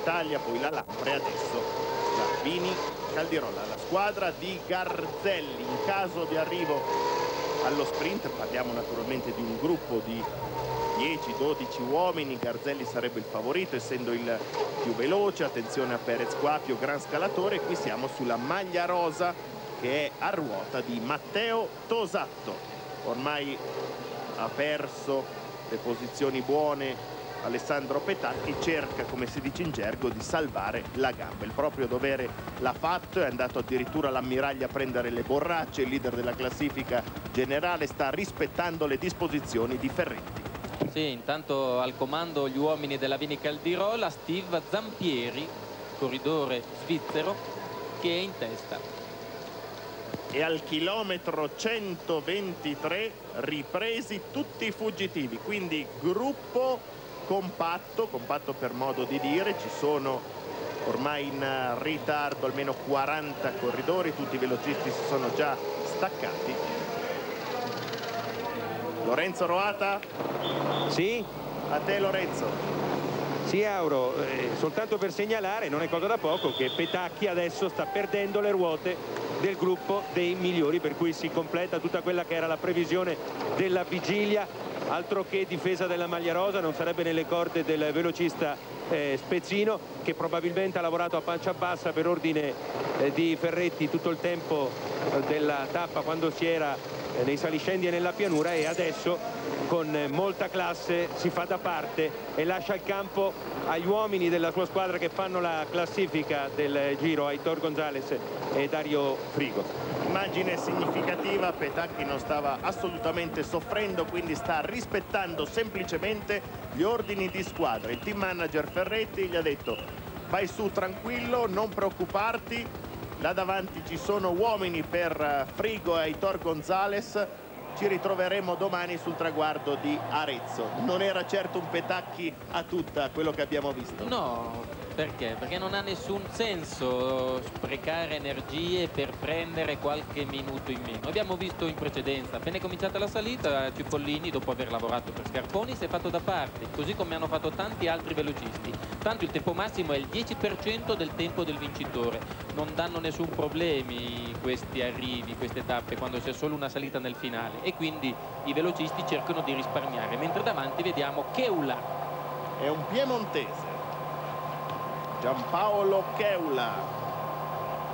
Italia, poi la Lampre, adesso la Vini Caldirola. La squadra di Garzelli, in caso di arrivo allo sprint, parliamo naturalmente di un gruppo di 10-12 uomini, Garzelli sarebbe il favorito essendo il più veloce, attenzione a Perez Quapio, gran scalatore, qui siamo sulla maglia rosa che è a ruota di Matteo Tosatto, ormai ha perso le posizioni buone Alessandro Petacchi cerca, come si dice in gergo, di salvare la gamba. Il proprio dovere l'ha fatto, è andato addirittura all'ammiraglia a prendere le borracce, il leader della classifica generale sta rispettando le disposizioni di Ferretti. Sì, intanto al comando gli uomini della Vini Caldirola, Steve Zampieri, corridore svizzero, che è in testa. E al chilometro 123 ripresi tutti i fuggitivi, quindi gruppo compatto, compatto per modo di dire, ci sono ormai in ritardo almeno 40 corridori, tutti i velocisti si sono già staccati. Lorenzo Roata? Sì? A te Lorenzo. Sì Auro, eh, soltanto per segnalare, non è cosa da poco, che Petacchi adesso sta perdendo le ruote del gruppo dei migliori, per cui si completa tutta quella che era la previsione della vigilia altro che difesa della maglia rosa non sarebbe nelle corde del velocista eh, Spezzino che probabilmente ha lavorato a pancia bassa per ordine eh, di Ferretti tutto il tempo eh, della tappa quando si era eh, nei saliscendi e nella pianura e adesso con molta classe si fa da parte e lascia il campo agli uomini della sua squadra che fanno la classifica del giro, Aitor Gonzalez e Dario Frigo. Immagine significativa, Petacchi non stava assolutamente soffrendo, quindi sta rispettando semplicemente gli ordini di squadra. Il team manager Ferretti gli ha detto vai su tranquillo, non preoccuparti, là davanti ci sono uomini per Frigo e Aitor Gonzalez, ci ritroveremo domani sul traguardo di Arezzo. Non era certo un Petacchi a tutta quello che abbiamo visto. No, perché? Perché non ha nessun senso sprecare energie per prendere qualche minuto in meno. Abbiamo visto in precedenza, appena è cominciata la salita, Cipollini, dopo aver lavorato per Scarponi, si è fatto da parte, così come hanno fatto tanti altri velocisti. Tanto il tempo massimo è il 10% del tempo del vincitore. Non danno nessun problema questi arrivi, queste tappe, quando c'è solo una salita nel finale. E quindi i velocisti cercano di risparmiare, mentre davanti vediamo Keula. È un piemontese Giampaolo Cheula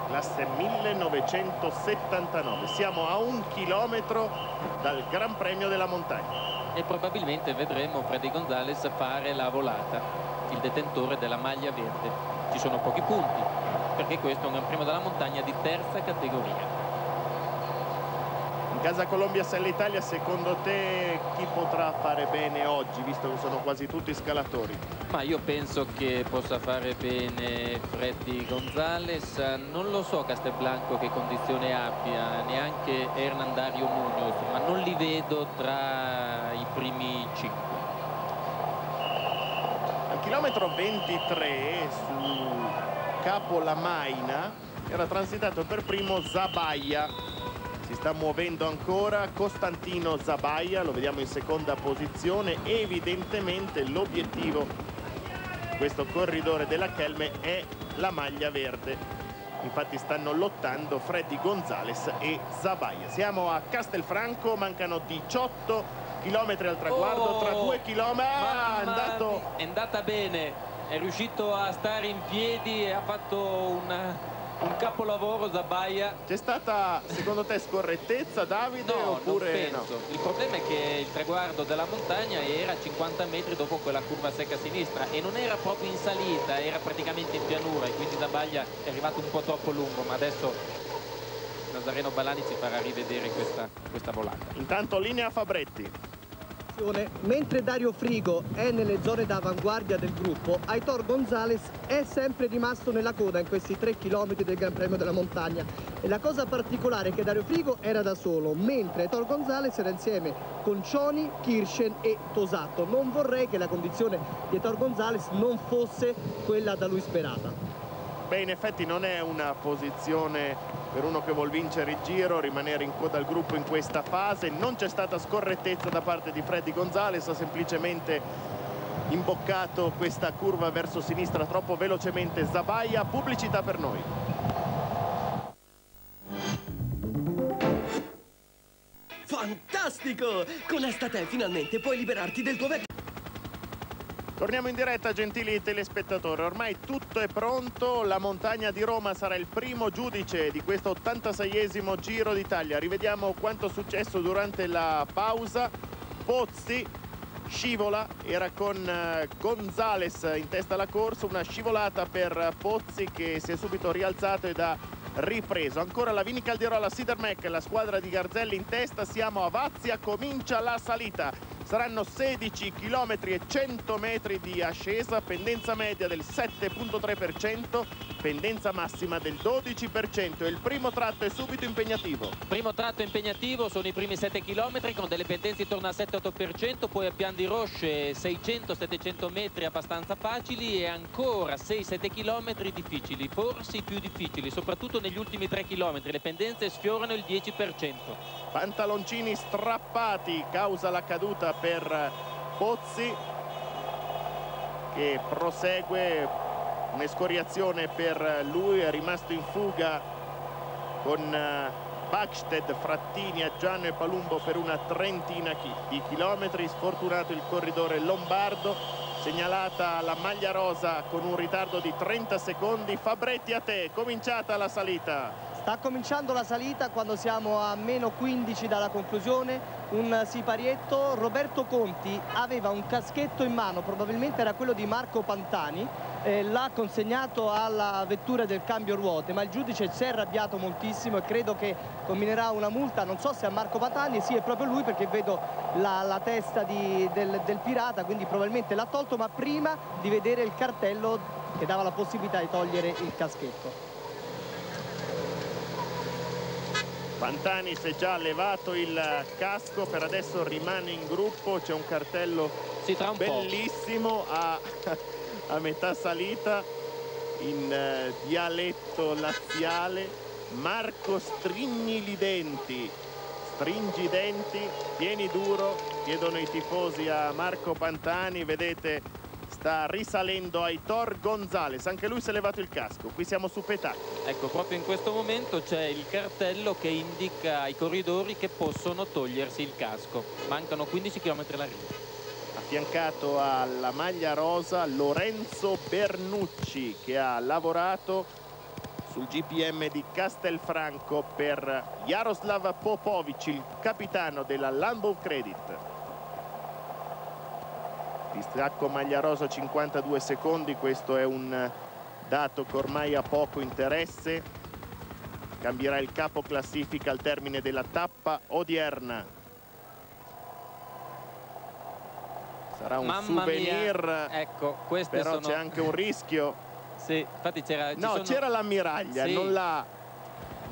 classe 1979 siamo a un chilometro dal Gran Premio della Montagna. E probabilmente vedremo Freddy Gonzalez fare la volata il detentore della maglia verde. Ci sono pochi punti perché questo è un Gran Premio della Montagna di terza categoria Casa Colombia Sella Italia secondo te chi potrà fare bene oggi visto che sono quasi tutti scalatori? Ma io penso che possa fare bene Freddy Gonzales non lo so Castelblanco che condizione abbia neanche Hernandario Munoz ma non li vedo tra i primi cinque. Al chilometro 23 su Capo La Maina era transitato per primo Zabaia si sta muovendo ancora Costantino Zabaia lo vediamo in seconda posizione. Evidentemente l'obiettivo di questo corridore della Chelme è la maglia verde. Infatti stanno lottando Freddy Gonzales e Zabaia. Siamo a Castelfranco mancano 18 chilometri al traguardo oh, tra due chilometri. Ah, è, andato... è andata bene è riuscito a stare in piedi e ha fatto una un capolavoro Zabaia c'è stata secondo te scorrettezza Davide no, oppure no? il problema è che il traguardo della montagna era a 50 metri dopo quella curva secca a sinistra e non era proprio in salita era praticamente in pianura e quindi Zabaia è arrivato un po' troppo lungo ma adesso Nazareno Balani ci farà rivedere questa, questa volata. Intanto linea Fabretti mentre Dario Frigo è nelle zone d'avanguardia del gruppo, Aitor Gonzalez è sempre rimasto nella coda in questi tre chilometri del Gran Premio della Montagna. E la cosa particolare è che Dario Frigo era da solo, mentre Aitor Gonzalez era insieme con Cioni, Kirschen e Tosato. Non vorrei che la condizione di Aitor Gonzalez non fosse quella da lui sperata. Beh, in effetti non è una posizione per uno che vuol vincere il giro, rimanere in coda al gruppo in questa fase. Non c'è stata scorrettezza da parte di Freddy Gonzales, ha semplicemente imboccato questa curva verso sinistra troppo velocemente Zabaia, pubblicità per noi. Fantastico! Con Estate finalmente puoi liberarti del tuo vecchio... Torniamo in diretta gentili telespettatori, ormai tutto è pronto, la montagna di Roma sarà il primo giudice di questo 86esimo Giro d'Italia. Rivediamo quanto è successo durante la pausa. Pozzi scivola, era con uh, Gonzales in testa alla corsa, una scivolata per Pozzi che si è subito rialzato ed ha ripreso. Ancora la Vini Caldirola, Sidermec, la squadra di Garzelli in testa, siamo a Vazia, comincia la salita saranno 16 km e 100 metri di ascesa, pendenza media del 7.3%, pendenza massima del 12% e il primo tratto è subito impegnativo. Primo tratto impegnativo sono i primi 7 km con delle pendenze intorno al 7-8%, poi a Pian di Rosce 600-700 metri abbastanza facili e ancora 6-7 km difficili, forse più difficili, soprattutto negli ultimi 3 km, le pendenze sfiorano il 10%. Pantaloncini strappati causa la caduta per Pozzi che prosegue un'escoriazione per lui è rimasto in fuga con eh, Backsted, Frattini, Aggiano e Palumbo per una trentina di chilometri. Sfortunato il corridore Lombardo segnalata la maglia rosa con un ritardo di 30 secondi. Fabretti a te, cominciata la salita Sta cominciando la salita quando siamo a meno 15 dalla conclusione, un siparietto. Roberto Conti aveva un caschetto in mano, probabilmente era quello di Marco Pantani, eh, l'ha consegnato alla vettura del cambio ruote, ma il giudice si è arrabbiato moltissimo e credo che combinerà una multa, non so se a Marco Pantani, sì è proprio lui perché vedo la, la testa di, del, del pirata, quindi probabilmente l'ha tolto, ma prima di vedere il cartello che dava la possibilità di togliere il caschetto. Pantani si è già levato il casco, per adesso rimane in gruppo, c'è un cartello sì, un bellissimo a, a, metà salita in uh, dialetto laziale. Marco stringi i denti, stringi i denti, tieni duro, chiedono i tifosi a Marco Pantani, vedete sta risalendo Aitor Gonzales. Anche lui si è levato il casco. Qui siamo su Petacchi ecco proprio in questo momento c'è il cartello che indica ai corridori che possono togliersi il casco. Mancano 15 km all'arrivo affiancato alla maglia rosa Lorenzo Bernucci che ha lavorato sul GPM di Castelfranco per Jaroslav Popovic il capitano della Lambo Credit distacco maglia rosa 52 secondi questo è un dato che ormai ha poco interesse. Cambierà il capo classifica al termine della tappa. Odierna. Sarà un Mamma souvenir mia. ecco però sono... c'è anche un rischio. Sì, infatti c'era no c'era sono... l'ammiraglia sì. non l'ha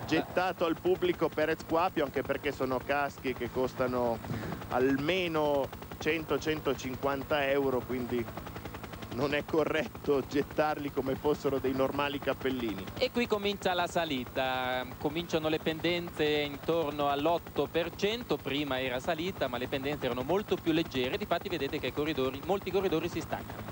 gettato al pubblico Perez Quapio anche perché sono caschi che costano almeno 100-150 euro quindi non è corretto gettarli come fossero dei normali cappellini. E qui comincia la salita, cominciano le pendenze intorno all'8%, prima era salita ma le pendenze erano molto più leggere, difatti vedete che corridori, molti corridori si staccano.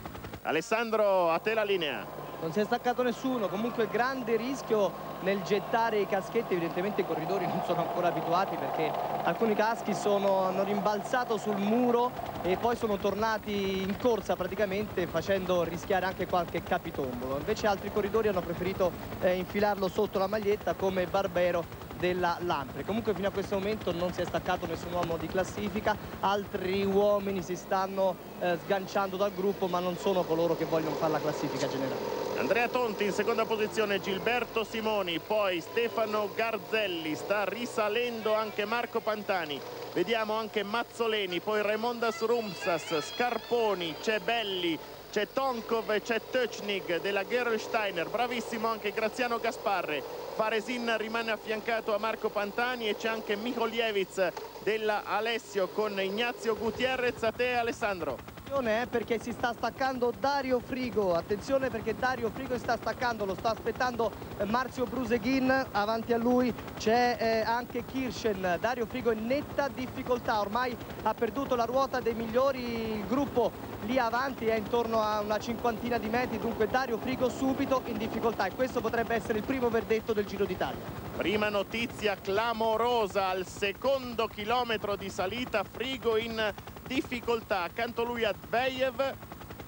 Alessandro, a te la linea non si è staccato nessuno, comunque grande rischio nel gettare i caschetti, evidentemente i corridori non sono ancora abituati perché alcuni caschi sono, hanno rimbalzato sul muro e poi sono tornati in corsa praticamente facendo rischiare anche qualche capitombolo, invece altri corridori hanno preferito eh, infilarlo sotto la maglietta come Barbero della Lampre. Comunque fino a questo momento non si è staccato nessun uomo di classifica, altri uomini si stanno eh, sganciando dal gruppo ma non sono coloro che vogliono fare la classifica generale. Andrea Tonti in seconda posizione, Gilberto Simoni, poi Stefano Garzelli, sta risalendo anche Marco Pantani. Vediamo anche Mazzoleni, poi Raimondas Rumsas, Scarponi, c'è Belli, c'è Tonkov c'è Töchnig della Gerolsteiner, bravissimo anche Graziano Gasparre. Faresin rimane affiancato a Marco Pantani e c'è anche Micholievitz della Alessio con Ignazio Gutierrez. A te Alessandro. Attenzione eh, perché si sta staccando Dario Frigo, attenzione perché Dario Frigo si sta staccando, lo sta aspettando eh, Marzio Bruseghin, avanti a lui c'è eh, anche Kirschen, Dario Frigo in netta difficoltà, ormai ha perduto la ruota dei migliori, il gruppo lì avanti è intorno a una cinquantina di metri, dunque Dario Frigo subito in difficoltà e questo potrebbe essere il primo verdetto del Giro d'Italia. Prima notizia clamorosa al secondo chilometro di salita, Frigo in difficoltà, accanto a lui Advejev,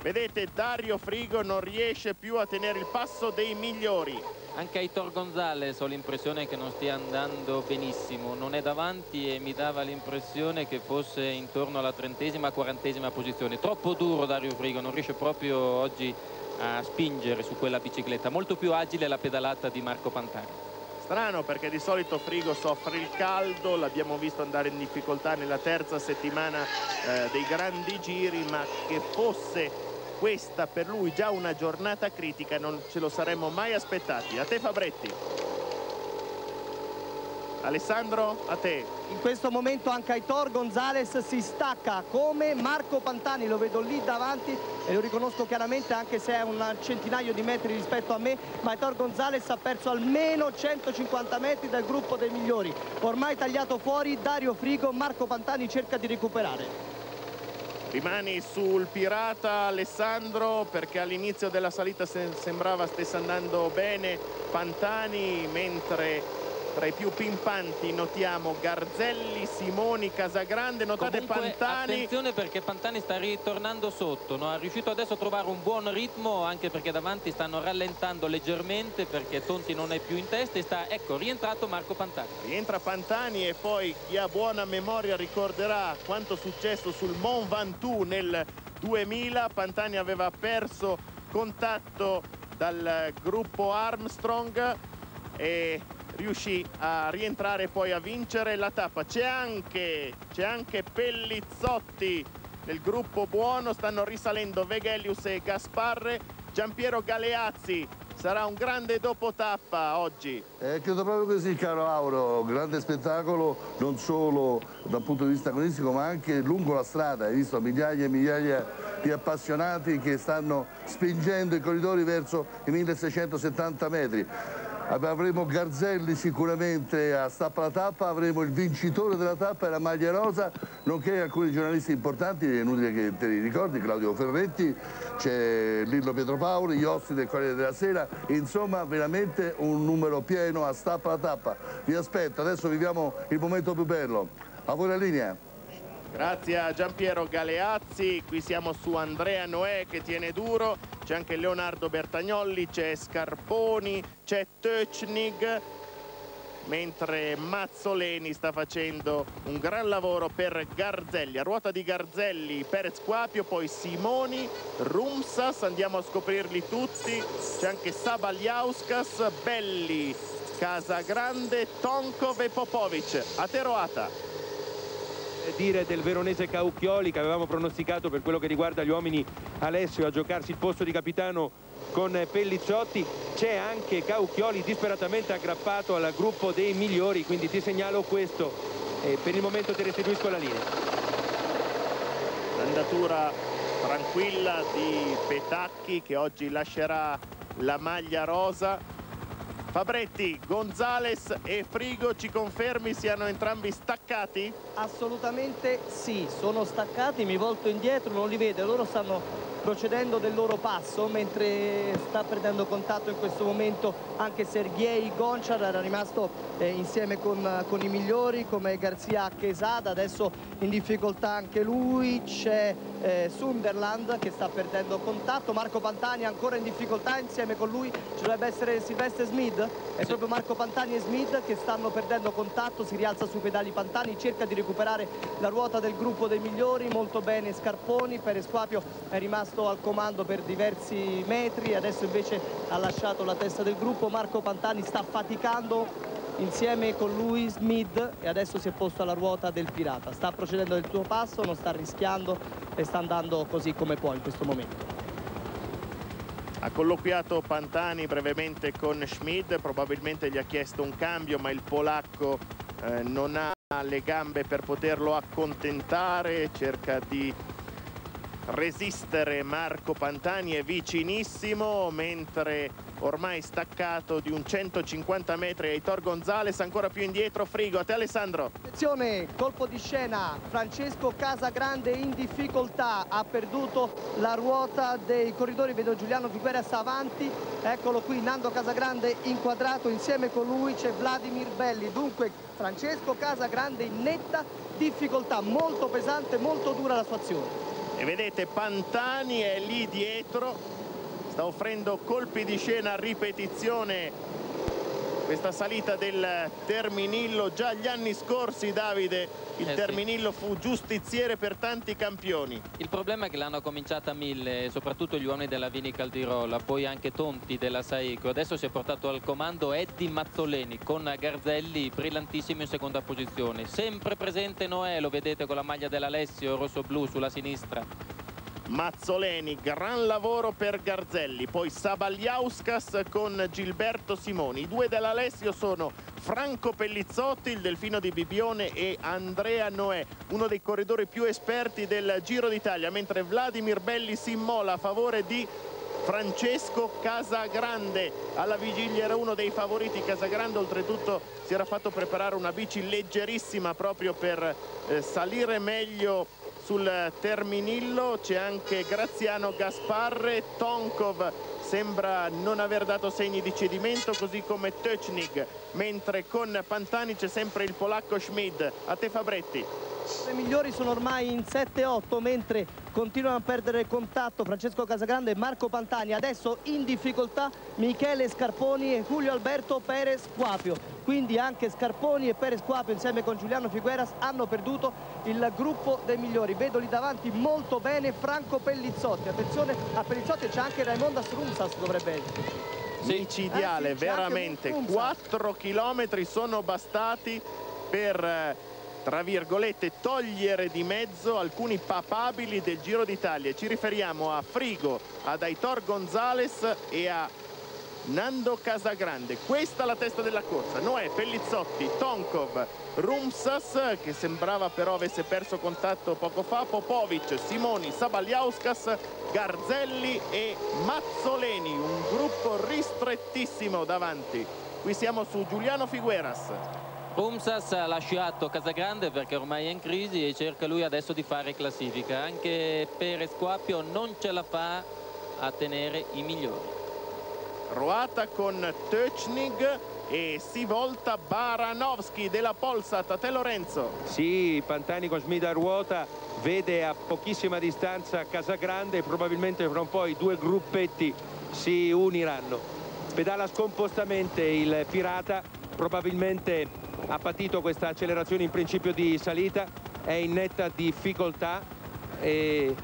vedete Dario Frigo non riesce più a tenere il passo dei migliori. Anche Aitor Gonzalez ho l'impressione che non stia andando benissimo, non è davanti e mi dava l'impressione che fosse intorno alla trentesima, quarantesima posizione. Troppo duro Dario Frigo, non riesce proprio oggi a spingere su quella bicicletta, molto più agile la pedalata di Marco Pantani. Strano perché di solito Frigo soffre il caldo, l'abbiamo visto andare in difficoltà nella terza settimana eh, dei grandi giri, ma che fosse questa per lui già una giornata critica non ce lo saremmo mai aspettati. A te Fabretti. Alessandro, a te. In questo momento anche Aitor Gonzalez si stacca come Marco Pantani, lo vedo lì davanti e lo riconosco chiaramente anche se è un centinaio di metri rispetto a me, ma Aitor Gonzalez ha perso almeno 150 metri dal gruppo dei migliori. Ormai tagliato fuori Dario Frigo, Marco Pantani cerca di recuperare. Rimani sul Pirata Alessandro perché all'inizio della salita sembrava stesse andando bene Pantani mentre tra i più pimpanti notiamo Garzelli, Simoni, Casagrande, notate Comunque, Pantani. Attenzione perché Pantani sta ritornando sotto, no? ha riuscito adesso a trovare un buon ritmo anche perché davanti stanno rallentando leggermente perché Tonti non è più in testa e sta, ecco, rientrato Marco Pantani. Rientra Pantani e poi chi ha buona memoria ricorderà quanto successo sul Mont Ventoux nel 2000. Pantani aveva perso contatto dal gruppo Armstrong e riuscì a rientrare poi a vincere la tappa. C'è anche, anche Pellizzotti nel gruppo buono, stanno risalendo Vegelius e Gasparre. Giampiero Galeazzi sarà un grande dopo tappa oggi. Eh, credo proprio così caro Auro, grande spettacolo non solo dal punto di vista agonistico ma anche lungo la strada, hai visto migliaia e migliaia di appassionati che stanno spingendo i corridori verso i 1670 metri avremo Garzelli sicuramente a stappa la tappa, avremo il vincitore della tappa e la maglia rosa, nonché alcuni giornalisti importanti, è inutile che te li ricordi, Claudio Ferretti, c'è Lillo Pietropaoli, ospiti del Corriere della Sera, insomma veramente un numero pieno a stappa la tappa. Vi aspetto, adesso viviamo il momento più bello. A voi la linea. Grazie a Giampiero Galeazzi, qui siamo su Andrea Noè che tiene duro, c'è anche Leonardo Bertagnolli, c'è Scarponi, c'è Töchnig, mentre Mazzoleni sta facendo un gran lavoro per Garzelli. A ruota di Garzelli, Perez Quapio, poi Simoni, Rumsas, andiamo a scoprirli tutti, c'è anche Sabagliauskas, Belli, Casagrande, Tonkov e Popovic. A Teroata dire del veronese Caucchioli che avevamo pronosticato per quello che riguarda gli uomini Alessio a giocarsi il posto di capitano con Pellizzotti c'è anche Caucchioli disperatamente aggrappato al gruppo dei migliori quindi ti segnalo questo. E per il momento ti restituisco la linea. L'andatura tranquilla di Petacchi che oggi lascerà la maglia rosa Fabretti, Gonzales e Frigo ci confermi siano entrambi staccati? Assolutamente sì, sono staccati, mi volto indietro, non li vedo, loro stanno procedendo del loro passo mentre sta perdendo contatto in questo momento anche Sergei Gonchar era rimasto eh, insieme con, con, i migliori come Garzia Chesada adesso in difficoltà anche lui c'è eh, Sunderland che sta perdendo contatto. Marco Pantani ancora in difficoltà insieme con lui. Ci dovrebbe essere Silvestre Smith? È sì. proprio Marco Pantani e Smith che stanno perdendo contatto. Si rialza sui pedali Pantani cerca di recuperare la ruota del gruppo dei migliori. Molto bene Scarponi. Perez Quapio è rimasto rimasto al comando per diversi metri, adesso invece ha lasciato la testa del gruppo. Marco Pantani sta faticando insieme con lui Smith e adesso si è posto alla ruota del Pirata. Sta procedendo del suo passo, non sta rischiando e sta andando così come può in questo momento. Ha colloquiato Pantani brevemente con Schmid, probabilmente gli ha chiesto un cambio ma il polacco eh, non ha le gambe per poterlo accontentare, cerca di resistere Marco Pantani è vicinissimo mentre ormai staccato di un 150 metri Aitor Gonzales ancora più indietro Frigo a te Alessandro. Attenzione colpo di scena. Francesco Casagrande in difficoltà ha perduto la ruota dei corridori vedo Giuliano Figueras avanti eccolo qui Nando Casagrande inquadrato insieme con lui c'è Vladimir Belli. Dunque Francesco Casagrande in netta difficoltà molto pesante molto dura la sua azione e vedete Pantani è lì dietro sta offrendo colpi di scena a ripetizione questa salita del Terminillo già gli anni scorsi Davide il eh Terminillo sì. fu giustiziere per tanti campioni. Il problema è che l'hanno cominciata a mille soprattutto gli uomini della Vini Caldirola poi anche Tonti della Saico adesso si è portato al comando Eddie Mazzoleni con Garzelli brillantissimo in seconda posizione. Sempre presente Noè lo vedete con la maglia dell'Alessio rosso-blu sulla sinistra Mazzoleni, gran lavoro per Garzelli, poi Sabagliauskas con Gilberto Simoni. I due dell'Alessio sono Franco Pellizzotti, il delfino di Bibione e Andrea Noè, uno dei corridori più esperti del Giro d'Italia, mentre Vladimir Belli si immola a favore di Francesco Casagrande alla vigilia era uno dei favoriti Casagrande oltretutto si era fatto preparare una bici leggerissima proprio per eh, salire meglio sul Terminillo c'è anche Graziano Gasparre Tonkov sembra non aver dato segni di cedimento così come Töchnig. Mentre con Pantani c'è sempre il polacco Schmid. A te Fabretti i migliori sono ormai in 7-8 mentre continuano a perdere contatto Francesco Casagrande e Marco Pantani. Adesso in difficoltà Michele Scarponi e Julio Alberto Perez Quapio quindi anche Scarponi e Perez Quapio insieme con Giuliano Figueras hanno perduto il gruppo dei migliori. Vedo lì davanti molto bene Franco Pellizzotti. Attenzione a Pellizzotti c'è anche Raimondo Asrumsas dovrebbe essere. Sì. micidiale, sì, veramente. 4 chilometri sono bastati per eh, tra virgolette togliere di mezzo alcuni papabili del Giro d'Italia. Ci riferiamo a Frigo, ad Aitor Gonzales e a Nando Casagrande. Questa la testa della corsa. Noè, Pellizzotti, Tonkov Rumsas che sembrava però avesse perso contatto poco fa Popovic, Simoni, Sabagliauskas Garzelli e Mazzoleni. Un gruppo ristrettissimo davanti. Qui siamo su Giuliano Figueras Rumsas ha lasciato Casagrande perché ormai è in crisi e cerca lui adesso di fare classifica. Anche Perez Quapio non ce la fa a tenere i migliori. Roata con Töchnig e si volta Baranovski della Polsat a te Lorenzo sì, Pantani con Smida ruota vede a pochissima distanza Casagrande e probabilmente fra un po' i due gruppetti si uniranno pedala scompostamente il Pirata probabilmente ha patito questa accelerazione in principio di salita è in netta difficoltà e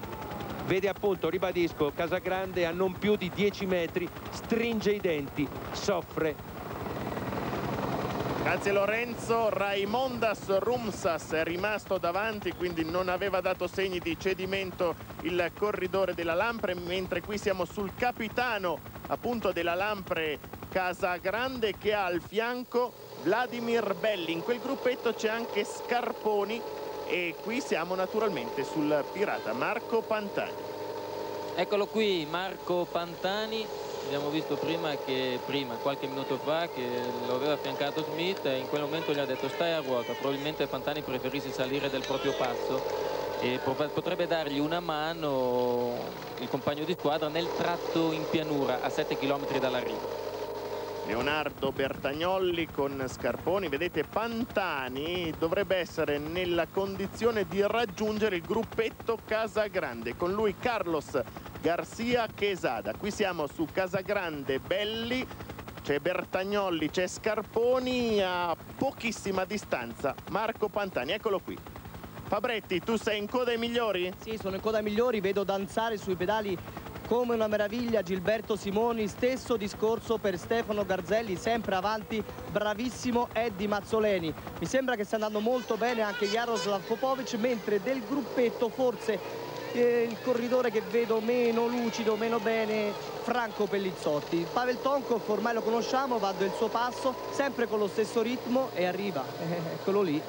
vede appunto, ribadisco, Casagrande a non più di 10 metri stringe i denti, soffre. Grazie Lorenzo, Raimondas Rumsas è rimasto davanti quindi non aveva dato segni di cedimento il corridore della Lampre mentre qui siamo sul capitano appunto della Lampre Casagrande che ha al fianco Vladimir Belli. In quel gruppetto c'è anche Scarponi e qui siamo naturalmente sul pirata Marco Pantani. Eccolo qui Marco Pantani, abbiamo visto prima che prima, qualche minuto fa che lo aveva affiancato Smith e in quel momento gli ha detto stai a ruota, probabilmente Pantani preferisse salire del proprio passo e potrebbe dargli una mano il compagno di squadra nel tratto in pianura a 7 km dall'arrivo. Leonardo Bertagnolli con Scarponi. Vedete Pantani dovrebbe essere nella condizione di raggiungere il gruppetto Casagrande. Con lui Carlos Garcia Quesada. Qui siamo su Casagrande Belli c'è Bertagnolli c'è Scarponi a pochissima distanza Marco Pantani. Eccolo qui Fabretti tu sei in coda ai migliori? Sì sono in coda ai migliori vedo danzare sui pedali come una meraviglia Gilberto Simoni, stesso discorso per Stefano Garzelli, sempre avanti, bravissimo Eddie Mazzoleni. Mi sembra che stia andando molto bene anche Jaroslav Popovic, mentre del gruppetto forse eh, il corridore che vedo meno lucido, meno bene, Franco Pellizzotti. Pavel Tonkov ormai lo conosciamo, va del suo passo, sempre con lo stesso ritmo e arriva, eccolo lì.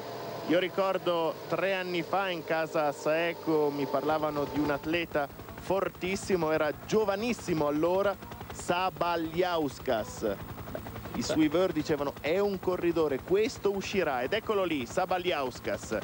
Io ricordo tre anni fa in casa a Saeco mi parlavano di un atleta fortissimo, era giovanissimo allora, Sabagliauskas. I suiveur dicevano è un corridore, questo uscirà ed eccolo lì, Sabagliauskas.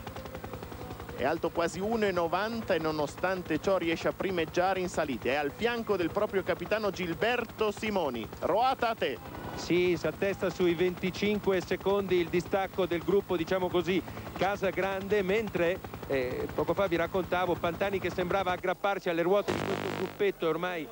È alto quasi 1,90 e nonostante ciò riesce a primeggiare in salita. È al fianco del proprio capitano Gilberto Simoni. Roata a te. Sì, si attesta sui 25 secondi il distacco del gruppo, diciamo così, Casa Grande, mentre eh, poco fa vi raccontavo Pantani che sembrava aggrapparsi alle ruote di questo gruppetto ormai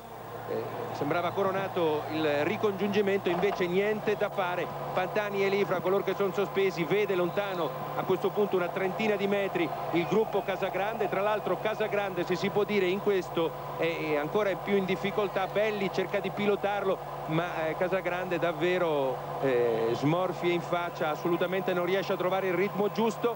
eh, sembrava coronato il ricongiungimento invece niente da fare. Pantani è lì fra coloro che sono sospesi vede lontano a questo punto una trentina di metri il gruppo Casagrande. Tra l'altro Casagrande se si può dire in questo è ancora più in difficoltà. Belli cerca di pilotarlo ma eh, Casagrande davvero eh, smorfie in faccia assolutamente non riesce a trovare il ritmo giusto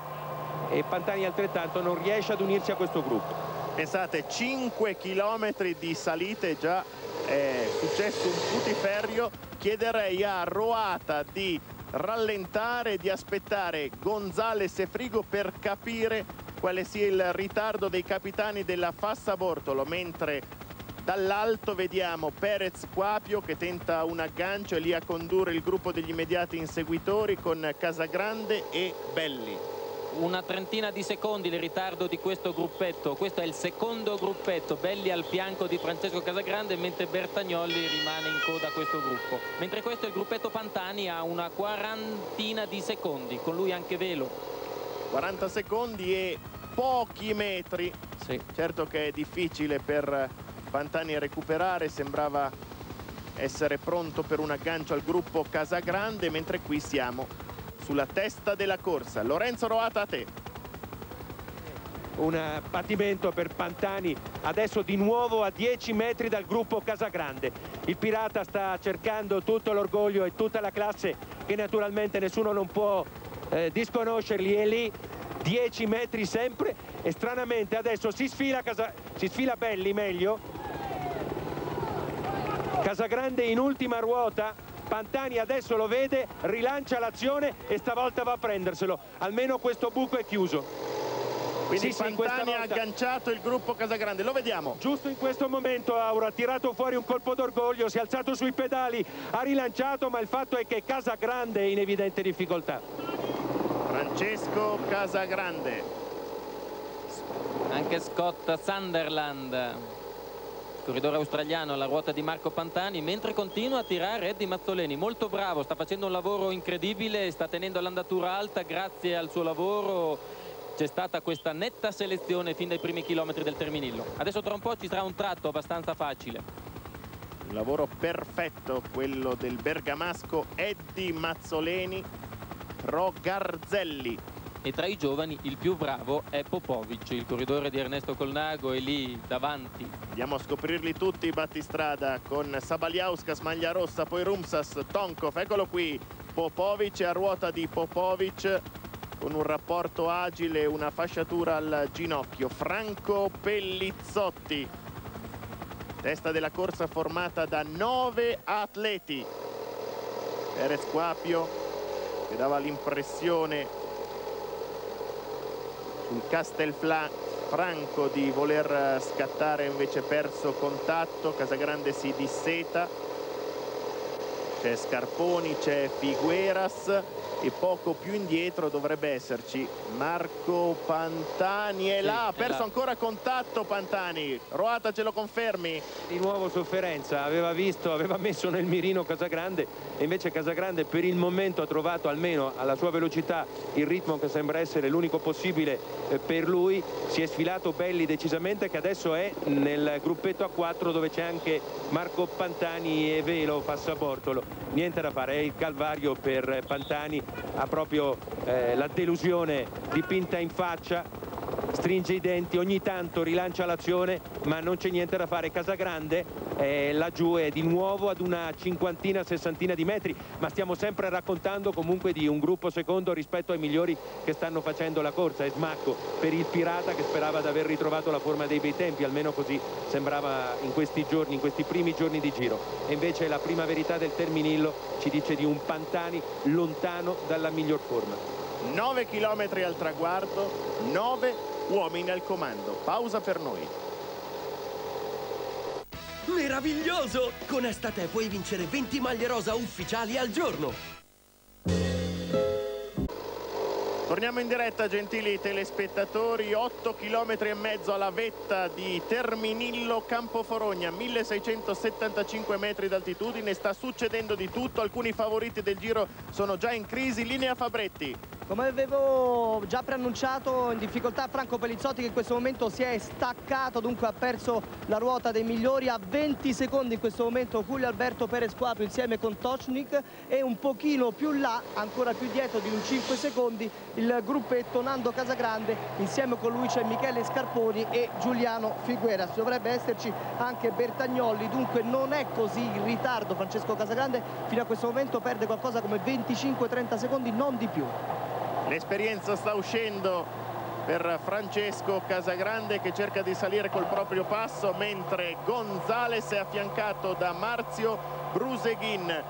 e Pantani altrettanto non riesce ad unirsi a questo gruppo Pensate, 5 km di salite già è successo un putiferio. Chiederei a Roata di rallentare, di aspettare Gonzales e Frigo per capire quale sia il ritardo dei capitani della Fassa Bortolo, mentre dall'alto vediamo Perez Quapio che tenta un aggancio e lì a condurre il gruppo degli immediati inseguitori con Casagrande e Belli una trentina di secondi di ritardo di questo gruppetto. Questo è il secondo gruppetto Belli al fianco di Francesco Casagrande mentre Bertagnolli rimane in coda a questo gruppo. Mentre questo è il gruppetto Pantani ha una quarantina di secondi con lui anche Velo. 40 secondi e pochi metri. Sì. certo che è difficile per Pantani recuperare sembrava essere pronto per un aggancio al gruppo Casagrande mentre qui siamo sulla testa della corsa. Lorenzo Roata a te. Un battimento per Pantani adesso di nuovo a 10 metri dal gruppo Casagrande. Il Pirata sta cercando tutto l'orgoglio e tutta la classe che naturalmente nessuno non può eh, disconoscerli. È lì 10 metri sempre e stranamente adesso si sfila, Casa... si sfila Belli meglio. Casagrande in ultima ruota Pantani adesso lo vede, rilancia l'azione e stavolta va a prenderselo. Almeno questo buco è chiuso. Quindi sì, Pantani ha agganciato il gruppo Casagrande, lo vediamo. Giusto in questo momento Auro ha tirato fuori un colpo d'orgoglio, si è alzato sui pedali, ha rilanciato, ma il fatto è che Casagrande è in evidente difficoltà. Francesco Casagrande. Anche Scott Sunderland corridore australiano alla ruota di Marco Pantani mentre continua a tirare Eddie Mazzoleni molto bravo, sta facendo un lavoro incredibile sta tenendo l'andatura alta grazie al suo lavoro c'è stata questa netta selezione fin dai primi chilometri del Terminillo. Adesso tra un po' ci sarà un tratto abbastanza facile. Un lavoro perfetto quello del bergamasco Eddie Mazzoleni Pro Garzelli e tra i giovani il più bravo è Popovic, il corridore di Ernesto Colnago è lì davanti. Andiamo a scoprirli tutti battistrada con Sabaliauskas, maglia rossa, poi Rumsas, Tonkov, eccolo qui, Popovic a ruota di Popovic con un rapporto agile, una fasciatura al ginocchio, Franco Pellizzotti. Testa della corsa formata da nove atleti. Perez Quapio che dava l'impressione Castelfranco di voler scattare invece perso contatto Casagrande si disseta. C'è Scarponi, c'è Figueras e poco più indietro dovrebbe esserci Marco Pantani. È sì, là, ha perso là. ancora contatto Pantani. Roata ce lo confermi? Di nuovo sofferenza, aveva visto, aveva messo nel mirino Casagrande e invece Casagrande per il momento ha trovato almeno alla sua velocità il ritmo che sembra essere l'unico possibile eh, per lui. Si è sfilato Belli decisamente che adesso è nel gruppetto a 4 dove c'è anche Marco Pantani e Velo Passaportolo. Niente da fare, è il calvario per Pantani ha proprio eh, la delusione dipinta in faccia stringe i denti, ogni tanto rilancia l'azione ma non c'è niente da fare. Casagrande eh, laggiù è di nuovo ad una cinquantina, sessantina di metri ma stiamo sempre raccontando comunque di un gruppo secondo rispetto ai migliori che stanno facendo la corsa è smacco per il Pirata che sperava di aver ritrovato la forma dei bei tempi almeno così sembrava in questi giorni, in questi primi giorni di giro e invece la prima verità del Terminillo ci dice di un Pantani lontano dalla miglior forma 9 km al traguardo, 9 uomini al comando. Pausa per noi. Meraviglioso! Con Estate puoi vincere 20 maglie rosa ufficiali al giorno. Torniamo in diretta, gentili telespettatori, 8 km e mezzo alla vetta di Terminillo Campoforogna, 1675 metri d'altitudine, sta succedendo di tutto, alcuni favoriti del giro sono già in crisi, linea Fabretti. Come avevo già preannunciato, in difficoltà Franco Pellizzotti che in questo momento si è staccato, dunque ha perso la ruota dei migliori a 20 secondi in questo momento Julio Alberto Perez Quato insieme con Tocnik e un pochino più là, ancora più dietro di un 5 secondi, il gruppetto Nando Casagrande, insieme con lui c'è Michele Scarponi e Giuliano Figueras. Dovrebbe esserci anche Bertagnolli, dunque non è così in ritardo Francesco Casagrande, fino a questo momento perde qualcosa come 25-30 secondi, non di più. L'esperienza sta uscendo per Francesco Casagrande che cerca di salire col proprio passo mentre Gonzales è affiancato da Marzio Bruseghin.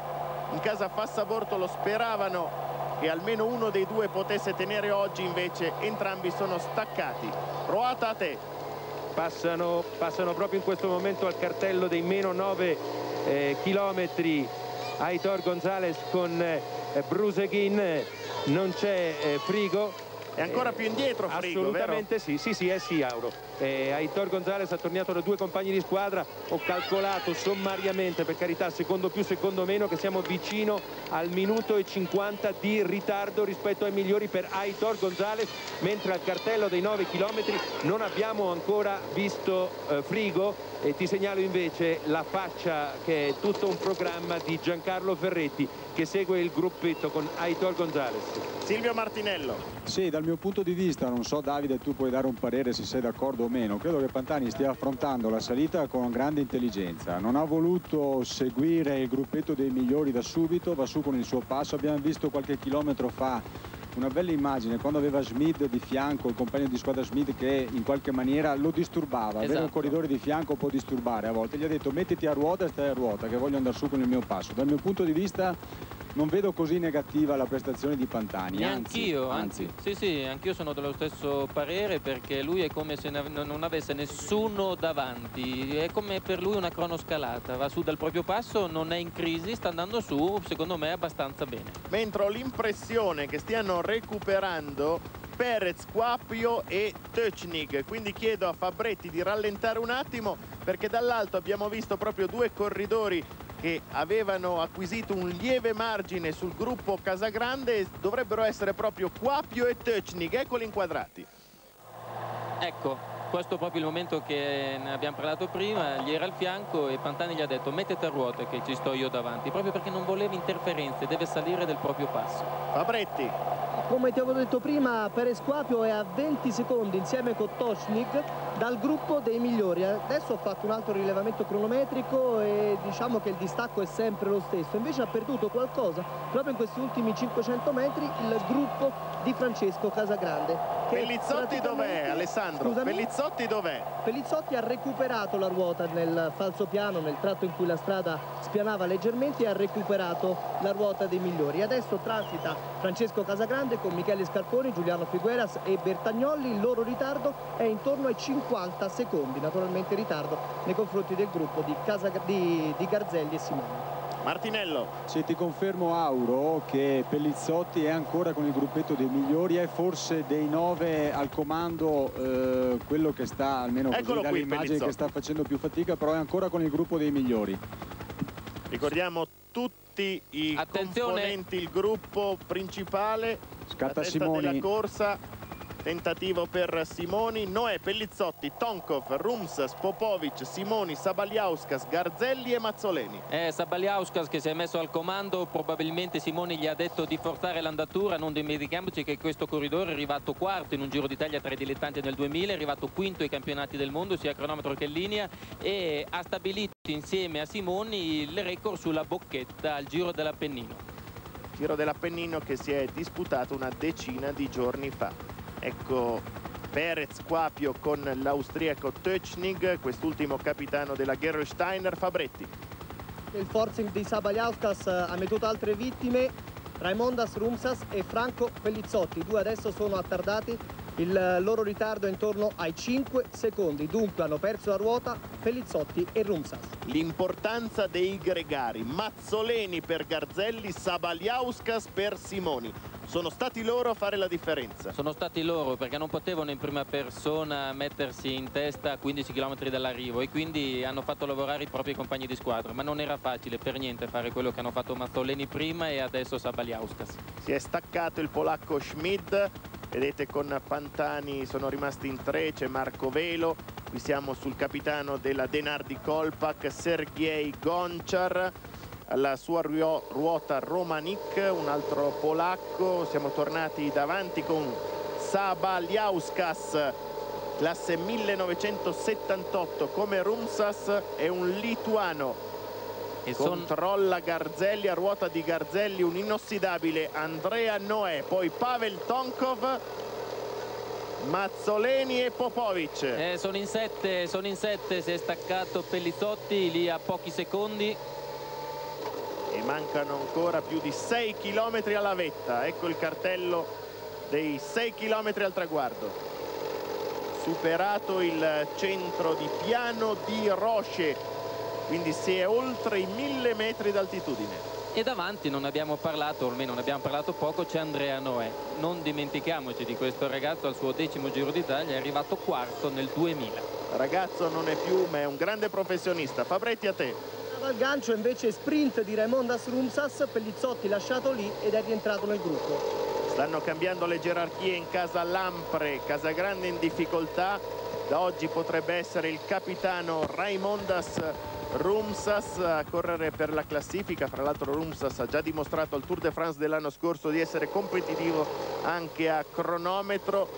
In casa Fassaborto lo speravano che almeno uno dei due potesse tenere oggi, invece entrambi sono staccati. Roata a te. Passano, passano proprio in questo momento al cartello dei meno 9 eh, chilometri Aitor Gonzales con eh, Bruseghin non c'è eh, Frigo è ancora più indietro Frigo, Assolutamente vero? sì, sì, sì, è sì, Auro. Eh, Aitor Gonzalez ha tornato da due compagni di squadra, ho calcolato sommariamente, per carità, secondo più, secondo meno, che siamo vicino al minuto e 50 di ritardo rispetto ai migliori per Aitor Gonzalez, mentre al cartello dei 9 km non abbiamo ancora visto eh, Frigo e ti segnalo invece la faccia che è tutto un programma di Giancarlo Ferretti che segue il gruppetto con Aitor Gonzalez. Silvio Martinello. Sì, dal mio punto di vista, non so Davide, tu puoi dare un parere se sei d'accordo o meno, credo che Pantani stia affrontando la salita con grande intelligenza, non ha voluto seguire il gruppetto dei migliori da subito, va su con il suo passo, abbiamo visto qualche chilometro fa una bella immagine quando aveva Schmid di fianco, il compagno di squadra Schmid che in qualche maniera lo disturbava, esatto. avere un esatto. corridore di fianco può disturbare a volte, gli ha detto mettiti a ruota e stai a ruota che voglio andare su con il mio passo, dal mio punto di vista non vedo così negativa la prestazione di Pantani. Anch'io, anzi, anzi. Sì, sì, anch'io sono dello stesso parere perché lui è come se non avesse nessuno davanti, è come per lui una cronoscalata, va su dal proprio passo, non è in crisi, sta andando su, secondo me abbastanza bene. Mentre ho l'impressione che stiano recuperando Perez, Quapio e Töchnig quindi chiedo a Fabretti di rallentare un attimo perché dall'alto abbiamo visto proprio due corridori che avevano acquisito un lieve margine sul gruppo Casagrande dovrebbero essere proprio Quapio e Tecnik, eccoli inquadrati. Ecco, questo è proprio il momento che ne abbiamo parlato prima, gli era al fianco e Pantani gli ha detto mettete a ruota che ci sto io davanti, proprio perché non voleva interferenze, deve salire del proprio passo. Fabretti. Come ti avevo detto prima, Perez Quapio è a 20 secondi insieme con Toshnik dal gruppo dei migliori. Adesso ho fatto un altro rilevamento cronometrico e diciamo che il distacco è sempre lo stesso. Invece ha perduto qualcosa proprio in questi ultimi 500 metri il gruppo di Francesco Casagrande. Pellizzotti dov'è Alessandro? Scusami? Pellizzotti dov'è? Pellizzotti ha recuperato la ruota nel falso piano, nel tratto in cui la strada spianava leggermente e ha recuperato la ruota dei migliori. Adesso transita Francesco Casagrande con Michele Scarponi, Giuliano Figueras e Bertagnolli. Il loro ritardo è intorno ai 50 50 secondi, naturalmente ritardo nei confronti del gruppo di, Casa, di, di Garzelli e Simone. Martinello. Sì, ti confermo Auro che Pellizzotti è ancora con il gruppetto dei migliori, è forse dei nove al comando eh, quello che sta, almeno così dall'immagine che sta facendo più fatica, però è ancora con il gruppo dei migliori. Ricordiamo tutti i Attenzione. componenti, il gruppo principale, Scatta Simoni. della corsa tentativo per Simoni, Noè, Pellizzotti, Tonkov, Rums, Popovic, Simoni, Sabaliauskas, Garzelli e Mazzoleni. Eh, Sabaliauskas che si è messo al comando, probabilmente Simoni gli ha detto di forzare l'andatura, non dimentichiamoci che questo corridore è arrivato quarto in un Giro d'Italia tra i dilettanti nel 2000, è arrivato quinto ai campionati del mondo sia a cronometro che in linea e ha stabilito insieme a Simoni il record sulla bocchetta al Giro dell'Appennino. Giro dell'Appennino che si è disputato una decina di giorni fa ecco Perez Quapio con l'austriaco Töchnig quest'ultimo capitano della Gerolsteiner Fabretti il forcing di Sabaliauskas ha mettuto altre vittime Raimondas Rumsas e Franco Pellizzotti. Due adesso sono attardati, il loro ritardo è intorno ai 5 secondi, dunque hanno perso la ruota Pellizzotti e Rumsas. L'importanza dei gregari, Mazzoleni per Garzelli, Sabaliauskas per Simoni sono stati loro a fare la differenza. Sono stati loro perché non potevano in prima persona mettersi in testa a 15 km dall'arrivo e quindi hanno fatto lavorare i propri compagni di squadra, ma non era facile per niente fare quello che hanno fatto Mazzoleni prima e adesso Sabaliauskas. Si è staccato il polacco Schmid, vedete con Pantani sono rimasti in tre, c'è Marco Velo, qui siamo sul capitano della Denardi Kolpak, Sergei Gonchar, alla sua ruota Romanik, un altro polacco, siamo tornati davanti con Sabaliauskas, classe 1978 come Rumsas e un lituano e controlla Garzelli a ruota di Garzelli un inossidabile Andrea Noè poi Pavel Tonkov Mazzoleni e Popovic. Eh, sono in sette sono in sette si è staccato Pellizzotti lì a pochi secondi. E mancano ancora più di 6 km alla vetta. Ecco il cartello dei 6 km al traguardo. Superato il centro di piano di Roche quindi si è oltre i 1000 metri d'altitudine e davanti non abbiamo parlato, o almeno ne abbiamo parlato poco, c'è Andrea Noè. Non dimentichiamoci di questo ragazzo al suo decimo Giro d'Italia, è arrivato quarto nel 2000. Ragazzo non è più, ma è un grande professionista. Fabretti a te al gancio invece sprint di Raimondas Rumsas, Pellizzotti lasciato lì ed è rientrato nel gruppo. Stanno cambiando le gerarchie in casa Lampre, Casagrande in difficoltà, da oggi potrebbe essere il capitano Raimondas Rumsas a correre per la classifica, fra l'altro Rumsas ha già dimostrato al Tour de France dell'anno scorso di essere competitivo anche a cronometro,